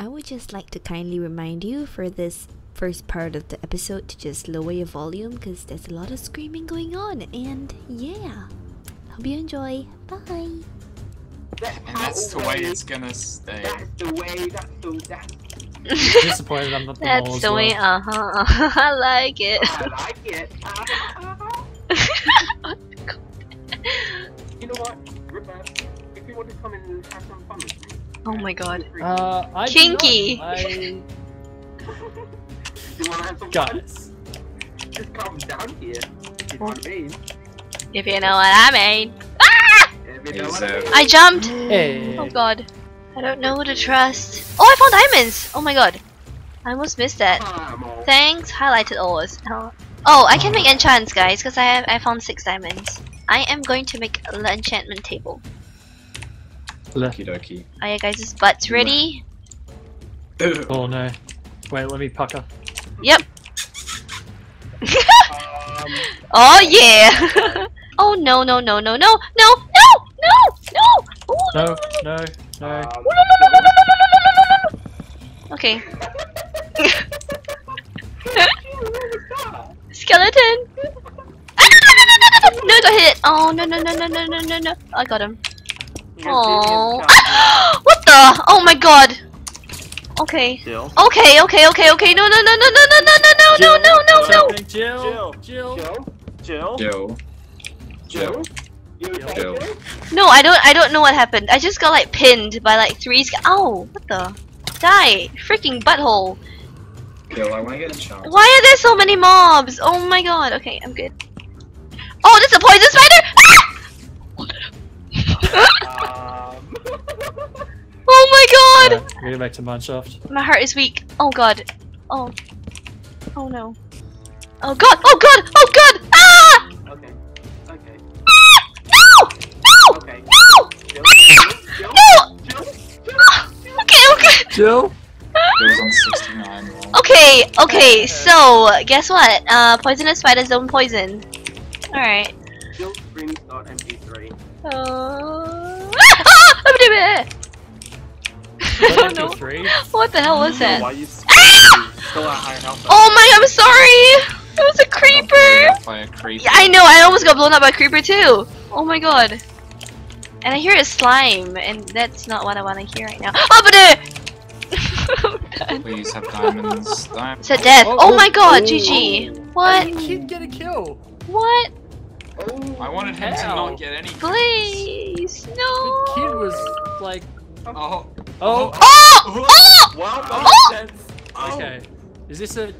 I would just like to kindly remind you for this first part of the episode to just lower your volume because there's a lot of screaming going on. And yeah, hope you enjoy. Bye. And that's the way it's gonna stay. That's the way. That's the. That's, Disappointed I'm not the That's the way, well. uh huh. Uh-huh. I like it. I like it. you know what, Ripper? If you want to come and have some fun with me. Oh my god. Uh, I Kinky. I... you want to have some fun? Guys. Just come down here. You know what I mean? If you know what I mean. If you know what I uh, mean. I jumped! Hey. Oh god. I don't know who to trust. Oh, I found diamonds! Oh my god. I almost missed that. Come. Thanks, highlighted ores. Oh, oh I can make enchants, guys, because I have, I found six diamonds. I am going to make an enchantment table. Okie dokie. Are you guys' butts ready? Oh no. Wait, let me pucker. Yep. Um, Oh yeah! oh no no no no no no no no no! Ooh, No, no, no. um, Okay. Skeleton! Ah, no, I got hit! Oh no no no no no no no no! I got him. Oh. what the? Oh my god! Okay. Jill. Okay, okay, okay, okay. No, no, no, no, no, no, no, no, no, no, no, no, no. Jill, Jill. Jill, Jill. Jill. Joe. Jill. You okay, Jill. Jill? No, I don't. I don't know what happened. I just got like pinned by like three. Sc- oh, what the? Die! Freaking butthole! Joe, I wanna get a chance. Why are there so many mobs? Oh my god. Okay, I'm good. Oh, this is a poison spider! Ah! Um, oh my god! Yeah, we're going back to mineshaft. My heart is weak. Oh god. Oh. Oh no. Oh god! Oh god! Oh god! Ah! okay. Okay. No! No! Okay. No! Jill. Jill. No! Jill. Ah! Okay, okay. Jill? On 69. Okay, okay, so guess what? Uh, poisonous spiders don't poison. Alright. Jill screams dot MP3. Uh... Ah! I'm it! I don't know. Three. What the hell was that? Why you still at higher health? Oh my, I'm sorry! It was a creeper! By a creeper. Yeah, I know, I almost got blown up by a creeper too! Oh my god. And I hear a slime, and that's not what I want to hear right now. Oh, but uh... Please have diamonds. Diamonds. Said death. Oh, Oh, oh, my god, oh. GG. What? Kid get a kill. What? Oh. I wanted him to not get any. Please, no. The kid was like, Oh. oh, Oh! Oh! Well, Oh! that makes sense. Oh. okay. Is this a?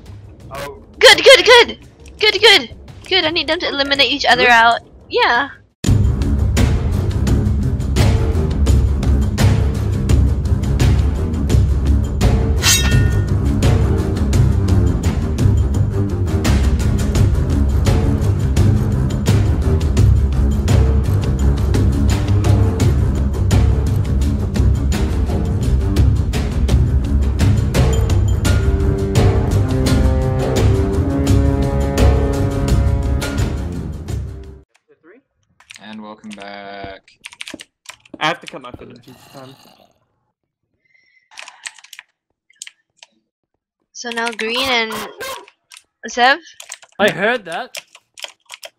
Oh. Good, good, good. Good, good. Good, I need them to eliminate each other Good. out. Yeah. I have to cut my footage each time. So now Green and Sev? I heard that.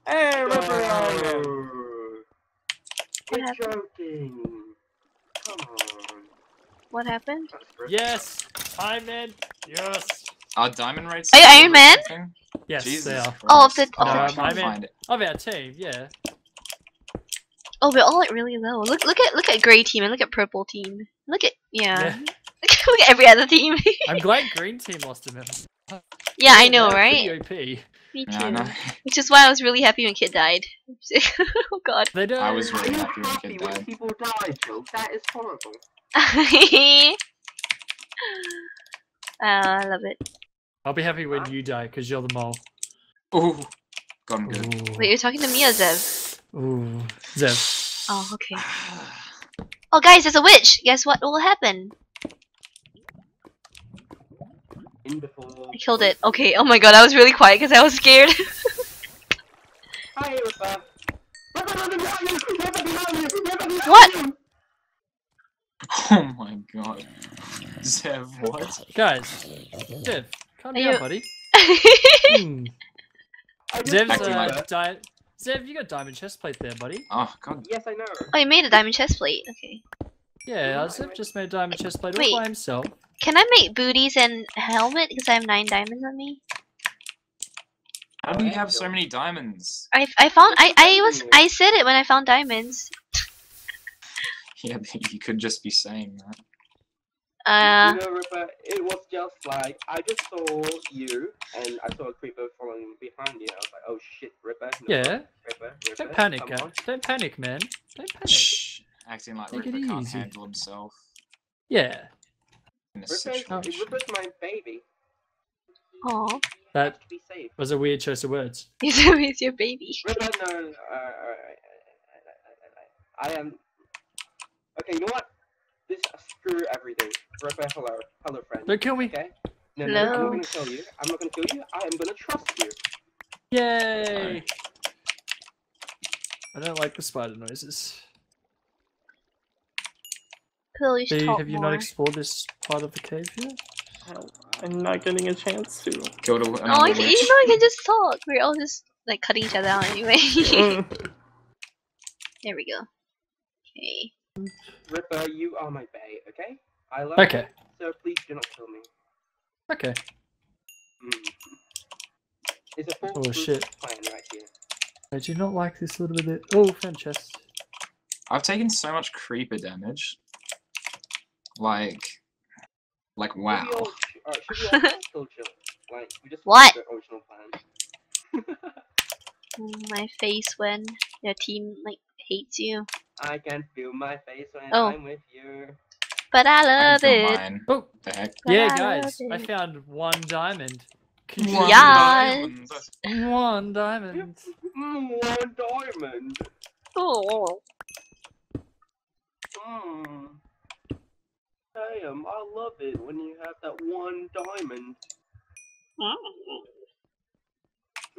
Hey, What Quit happened? joking. Come on. What happened? Yes, I'm in. Yes. Are diamond rates? Are you Iron Man? Yes, Jesus they are. Christ. Oh, if the- Oh, oh. I can't I'm in. find it. Of our team, yeah. Oh, we're all like really low. Look, look at look at gray team and look at purple team. Look at yeah. Yeah. look at every other team. I'm glad green team lost a minute. yeah, I know, right? pretty OP. Me too. know. Which is why I was really happy when Kid died. oh God. They do. I was really happy when happy Kid when died. people die, Jill? That is horrible. uh, I love it. I'll be happy when you die because you're the mole. Ooh. Gone good. Ooh. Wait, you're talking to me or Zev? Ooh. Zev. Oh, okay. Oh, guys, there's a witch. Guess what will happen? In before. I killed it. Okay. Oh my God, I was really quiet because I was scared. Hi, Ripper. Ripper, behind you! Ripper, behind you! Ripper, behind What? Oh my god. Zev, what? Guys, Zev, calm Are down, you- buddy. I just Zev's Acting uh, like- di- Zev, you got diamond chest plate there, buddy. Oh god. Yes, I know. oh, you made a diamond chest plate. Okay. Yeah, uh, Zev just made a diamond chest plate all by himself. Can I make booties and helmet because I have nine diamonds on me? How do you have so many diamonds? I I found I I was I said it when I found diamonds. Yeah, but you could just be saying that. Uh, you know, Ripper, it was just like I just saw you and I saw a creeper following behind you. I was like, oh shit, Ripper. No, Yeah, Ripper, Ripper. don't panic, guys. Don't panic, man. Don't panic. Shh. Acting like Take Ripper can't easy. handle himself Yeah, in a Ripper, situation. Ripper's my baby. oh, He has that to be safe. was a weird choice of words. he's your baby. Ripper, no, no, no, uh, uh. Okay, you know what? This screw everything. Ripper, hello, hello, friend. Don't kill me. Okay. No, no, I'm not gonna kill you. I'm not gonna kill you. I am gonna trust you. Yay! I don't like the spider noises. Please Hey, talk have you more. not explored this part of the cave yet? I'm not getting a chance to. Killed a, Oh, another I can, you know I can just talk. We're all just like cutting each other out anyway. Mm. there we go. Okay. Ripper, you are my bae, okay? I love Okay. you, so please do not kill me. Okay. Mm. It's a full Oh, shit. plan right here. I do not like this little bit. Oh, found chest. I've taken so much creeper damage. Like, like wow. Should we all, uh, should we all still chill? Like, we just What? the original plan. My face when your team like hates you, I can feel my face when Oh. I'm with you. but I I love can feel it. mine. Oh, The heck? But yeah, I guys, I found one diamond. One Yes. diamond. One diamond. Mm, one diamond. Oh. Mm. Damn, I love it when you have that one diamond.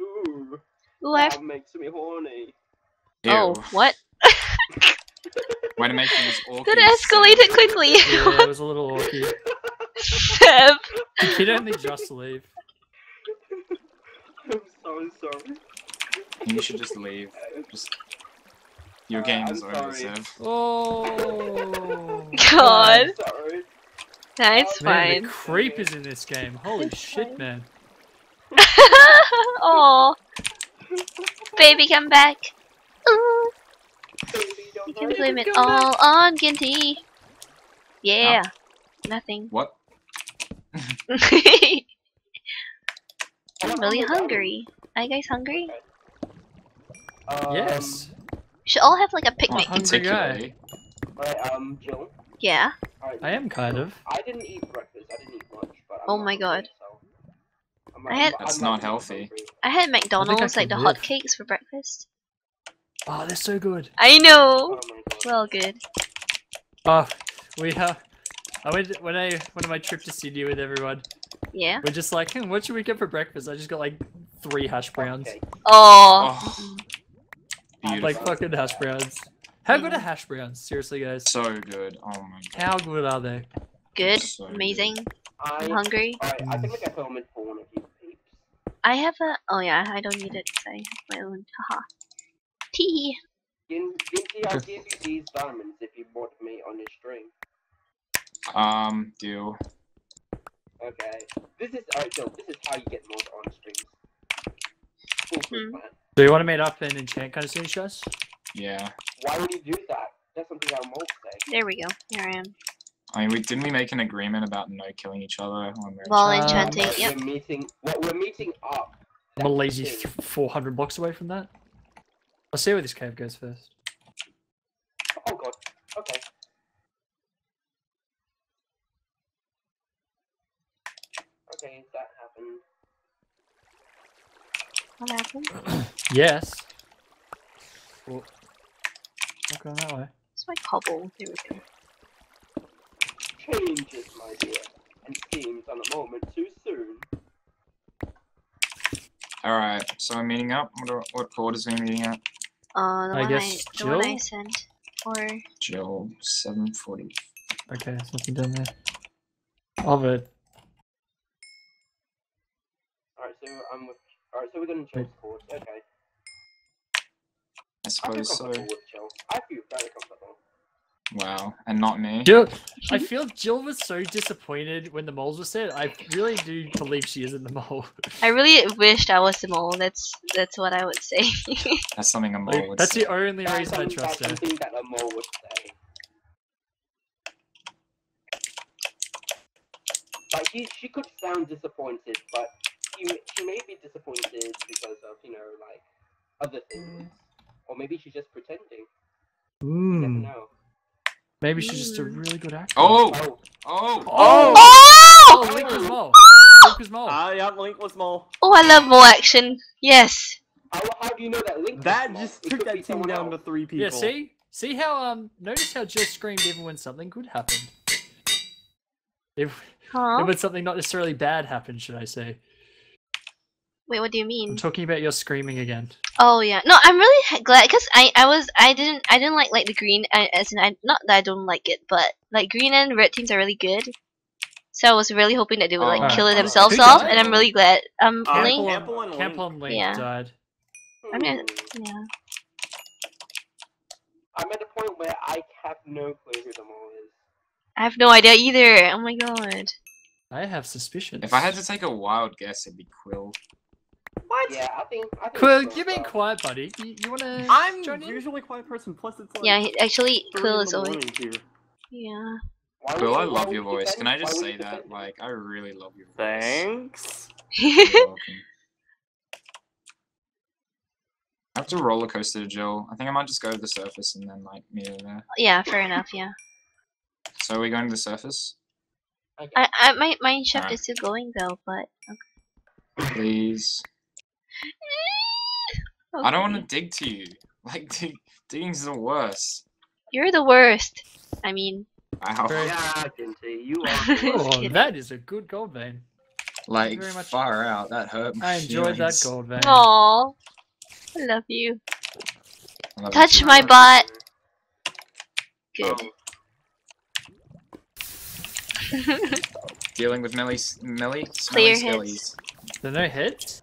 Ooh, Ooh, I that makes me horny. Oh, what? Way to make things awkward. That escalated quickly. Yeah, it was a little awkward. Seb. The kid only just leave. I'm so sorry. You should just leave. Just your Uh, game I'm is over, sorry. Zev. Oh. God. I'm sorry. That's Man, fine. the creep is in this game. Holy shit, man. oh. Baby, come back. Ooh. Baby, don't You can blame it all on Ginty. Yeah. Nothing. What? I'm really hungry. Are you guys hungry? Um, Yes. We should all have like a picnic. Uh-huh. Hungry guy. Particularly. Um, Jill. Yeah. I am kind of. I didn't eat breakfast. I didn't eat lunch. But I'm Oh not my hungry, God. so I'm, I had- That's I'm not really healthy. I had McDonald's like the can live. hotcakes for breakfast. Oh, they're so good. I know. Oh. Well, good. Oh, we have. I went when I went on my trip to Sydney with everyone. Yeah. We're just like, hmm, what should we get for breakfast? I just got like three hash browns, Okay. Oh. Oh, like fucking hash browns. How good are hash browns? Seriously, guys, so good. Oh my god. how good are they? Good. So. Amazing. I, I'm hungry. Alright, I can make a helmet for one of you peeps. I have a. Oh yeah, I don't need it. 'cause I have my own. Haha. Tee. Gin- Ginty, I'll give you these diamonds if you bought me on your string. Um, do. Okay. This is alright, Jill. This is how you get more on strings. Foolproof Hmm. plan. You want to meet up and enchant kind of thing, shows? Yeah. Why would you do that? That's something our moles say. There we go. Here I am. I mean, we didn't we make an agreement about no killing each other when we're While enchanting. But Yep. We're meeting. Well, we're meeting up. I'm a lazy 400 blocks away from that. I'll see where this cave goes first. Oh god. Okay. Okay, that happened. What happened? Yes. Well, not going that way. It's my cobble. There we go. Changes, my dear. And seems on the moment too soon. Alright, so I'm meeting up. What, are, what quarters are we meeting at? Uh, the I one guess I, the one I sent. Or Jill, 740. Okay, there's nothing down there. of it. Alright, so I'm with. Alright, so we're gonna Chill's course. Okay. I I suppose so. comfortable with Chill. I feel very comfortable. Wow, and not me. Jill, I feel Jill was so disappointed when the moles were said. I really do believe she isn't the mole. I really wished I was the mole. That's that's what I would say. That's something a mole Like, would that's say. the only That's, reason I some- trust that's her. something that a mole would say. Like she, she could sound disappointed, but she, she may be disappointed because of you know like other things, or maybe she's just pretending. You never Mm, know. Maybe she's just a really good actor. Oh! Oh, Oh! Oh! oh! Oh, Link was mole. Link was mole. Ah, yeah, Link was mole. Oh, I love mole action. Yes. how, how do you know that Link? That small? just It took that team someone down to three people. yeah, see, see how um, notice how Jill screamed even when something good happened. If Huh? even when something not necessarily bad happened, should I say? Wait, what do you mean? I'm mean? talking about your screaming again. Oh yeah. No, I'm really glad because I I was I didn't I didn't like like the green I, as in I not that I don't like it, but like green and red teams are really good. So I was really hoping that they would like Oh, kill oh, themselves off, and I'm really glad. Um, Uh, Link. Kampel and Kampel and Link Yeah. died. I mean, Hmm. yeah. I'm at a point where I have no clue who the mole is. I have no idea either. Oh my god. I have suspicions. If I had to take a wild guess, it'd be Quill. What? Yeah, I think. I think Quill, so, you're being quiet, buddy. You, you wanna I'm join in? usually a quiet person. Plus, it's like Yeah, he, actually, three Quill is always. here. Yeah. Why Quill, you- I love your voice. defend- Can I just say that? defend? Like, I really love your voice. Thanks. You're. I have to roller coaster to Jill. I think I might just go to the surface and then like meet her there. yeah, fair enough. Yeah. So are we going to the surface? Okay. I, I my my shift Alright. is still going though, but. Please. I don't want to dig to you. Like dig digging's the worst. You're the worst. I mean, Wow. Very- Yeah, Ginty, you are. the. Oh, that is a good gold vein. Like very much. far out. That hurt. my I enjoyed that gold vein. Aww. I love you. I love Touch too. my butt. Good. Oh, Dealing with Millie, Millie, Clear smelly hits. skellies. There are no hits?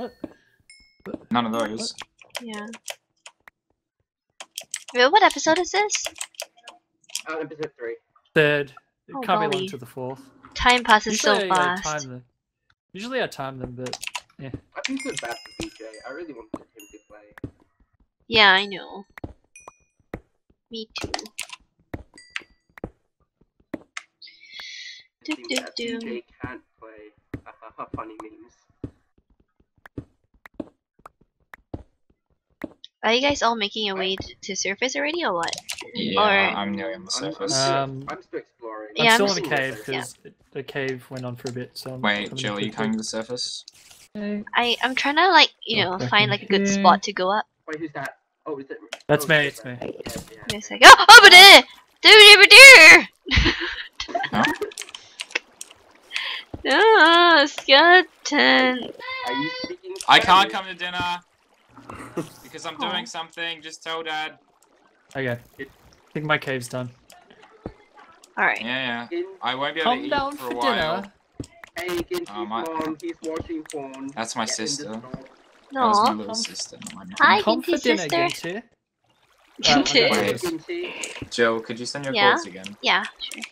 What? None of those. Yeah. Wait, what episode is this? uh, episode three. Third. It Oh, can't be long to the fourth. Time passes so Usually I, I fast. time them. Usually I time them, but yeah. I feel so bad for BJ. I really wanted him to play. Yeah, I know. Me too. Do, do, do. BJ can't play. Funny memes. Are you guys all making your way to surface already or what? Yeah, Or- I'm nearly on the I'm, I'm, surface. Um, I'm still exploring. I'm Yeah, still I'm in the just- cave Yeah. because the cave went on for a bit. So I'm Wait, coming Jill, are you quickly. coming to the surface? I I'm trying to like you know back find like a good spot to go up. Wait, who's that? Oh, is it? That's oh, me, it's it's me. Yeah, yeah. And it's like oh over there, dude over there. Huh? Oh, skeleton. Are you speaking? I can't come to dinner because I'm Aw. doing something. Just tell Dad. Okay. I think my cave's done. All right. Yeah, yeah. I won't be able to Come eat down for for a while. dinner. Hey, Ginty's Oh, my- he's watching porn. That's my Get in the sister. store. That was my No. little sister. not my mum. Hi, Come for Ginty dinner, sister. Ginty. Uh, Ginty. I got Wait. this. Ginty. Jill, could you send your Yeah? cords again? Yeah, sure.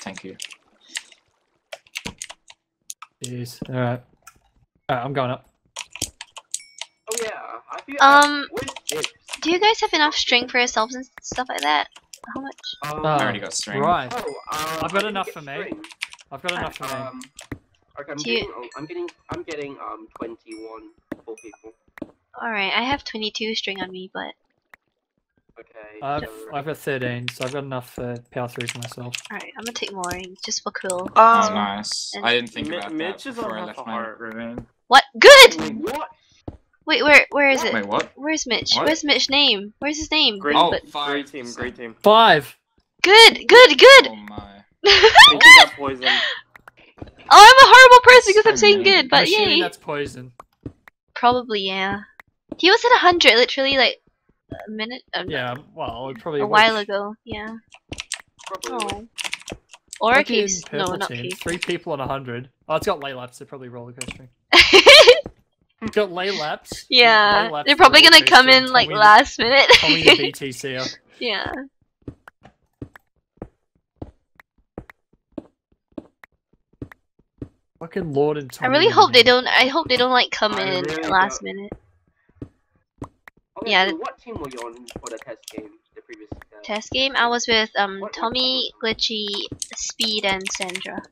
Thank you. Jeez. Alright. Alright, I'm going up. Oh yeah, I feel. Um, Where's Jips? Do you guys have enough string for yourselves and stuff like that? How much? Um, Uh, I already got string. Right. Oh, uh, I've got enough for get me. I've got enough for me. Um, okay, I'm Do you- getting, oh, I'm getting, I'm getting, um, 21 for people. Alright, I have 22 string on me, but Okay. I've so, I've got 13, so I've got enough for power through for myself. alright, I'm gonna take more just for cool. Oh, Um, nice. and- I didn't think Mi- about Mitch that is before on I left a my heart. ravine. What? Good! What? Wait, where where is it? Wait, what? Where's Mitch? What? Where's Mitch's name? Where's his name? Great, Oh, But- five great team, great team. Five! Good, good, good! Oh my. I think he got poisoned. Oh, I'm a horrible person because I'm saying mean. good, I'm but assuming yay. that's poison. Probably, yeah. He was at 100 literally like a minute, um, Yeah, well, probably a was. while ago. Yeah. Probably. Oh. Or a case. No, not team, case. Three people on a hundred. Oh, it's got Laelaps. They're probably roller coastering. It's got Laelaps. yeah, Laelaps, they're probably gonna come in like Tommy last minute. Tommy the BTC. yeah. Fucking Lord and Tommy. I really hope they don't. I hope they don't like come I in really last don't. minute. Okay, Yeah. so what team were you on for the test game? The previous uh, Test game. I was with um What- what Tommy, team? Glitchy, Speed, and Sandra.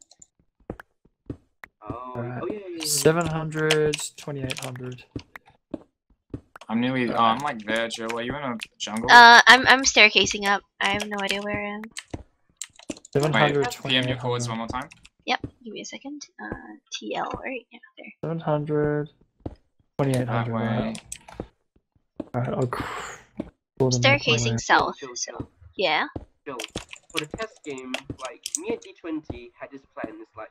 Oh, Alright. oh yeah, yeah, yeah. 700, 2800. I'm nearly. Oh, I'm like there, Joe. Are you in a jungle? Uh, I'm I'm staircasing up. I have no idea where I am. 700, Wait, PM your chords 2800. one more time. Yep. Give me a second. Uh, TL. Right. Yeah. There. 700, 2800. Right. Alright, I'll cr- pull them up my Staircasing south. Chill, So yeah. chill. For the test game, like me and D20 had this plan. It's like,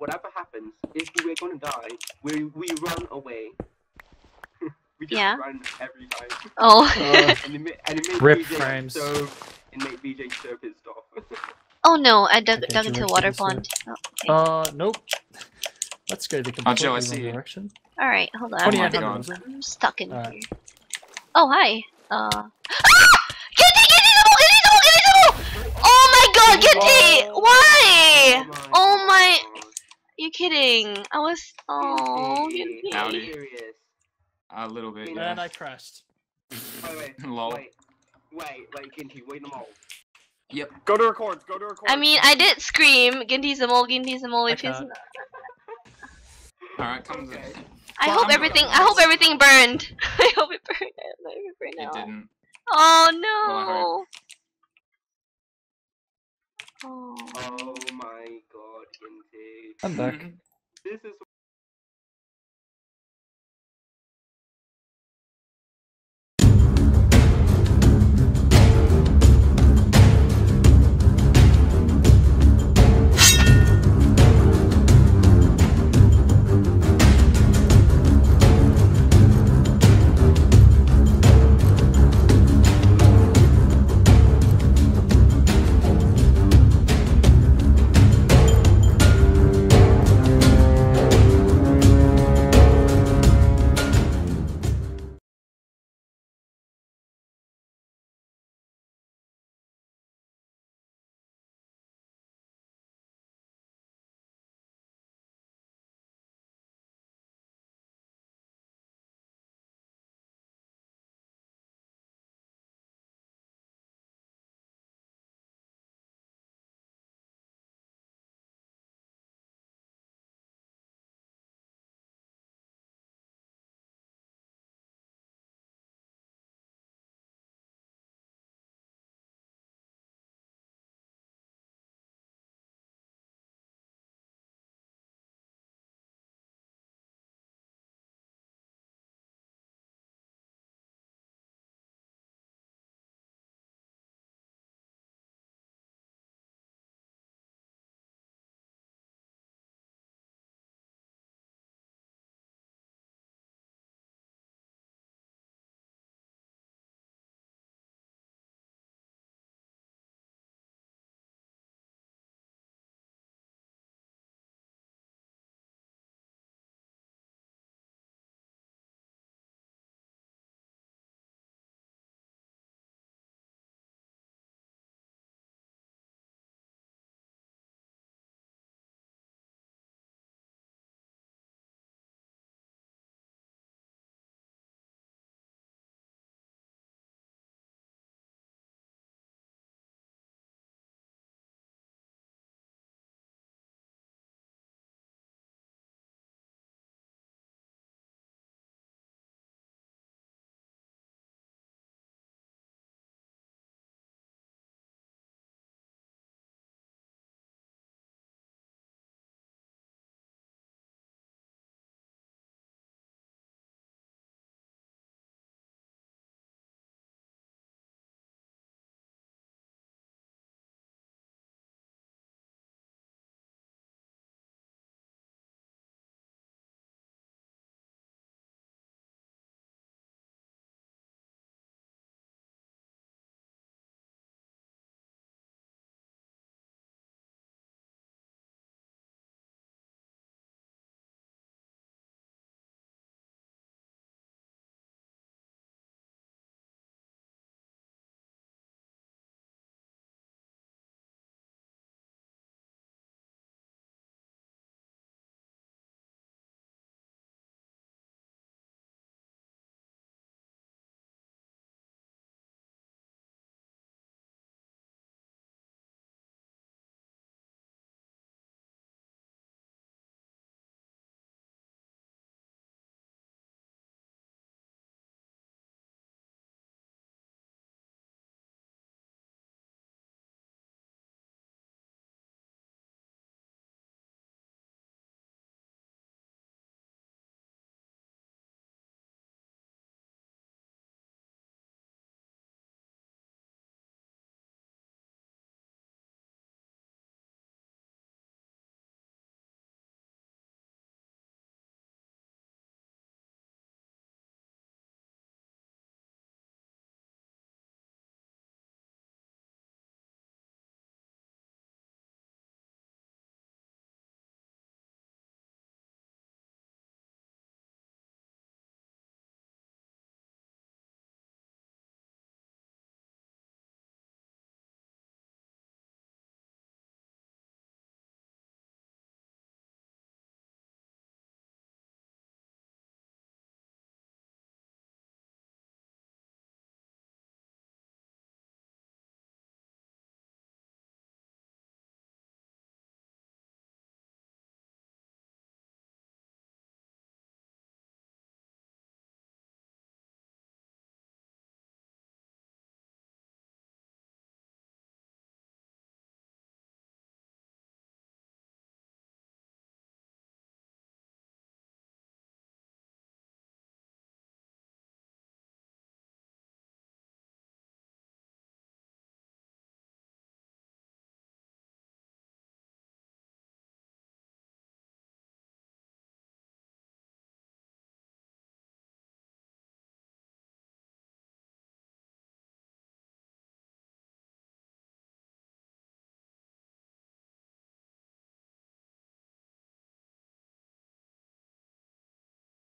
whatever happens, if we're gonna die, we we run away. we just Yeah. run every time. Oh. Uh, and it, and it made Rip BJ frames. so it made BJ so pissed off. oh no! I dug Okay, dug into a water pond. Oh, okay. uh, nope. Let's go the Oh, Joe, completely I see you. direction. All right. Hold on. I'm, a 2800, bit- God. was it? I'm stuck in Alright. here. Oh hi. Uh. Ginty, Ginty, no, Ginty, no, Ginty, no! Oh my God, Ginty! Oh. Why? my Oh my- God. You kidding? I was. Oh, Ginty, Ginty. Howdy. are you serious? A little bit. And Yeah. And I crashed. Wait, wait, Lol. wait, wait, wait, Ginty, wait them all. Go to record. Go to record. I mean, I did scream. Ginty's a mole. Ginty's a mole. If I he's. can't. All right, come. to- Okay. I Well, hope I'm- everything. I hope everything burned. I hope it burned. I hope it burned It now. didn't. Oh Well, I no. Oh. Oh my god, Ginty. I'm back. This is